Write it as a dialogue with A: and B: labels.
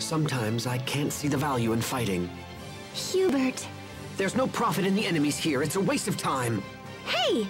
A: Sometimes I can't see the value in fighting.
B: Hubert.
A: There's no profit in the enemies here. It's a waste of time.
B: Hey!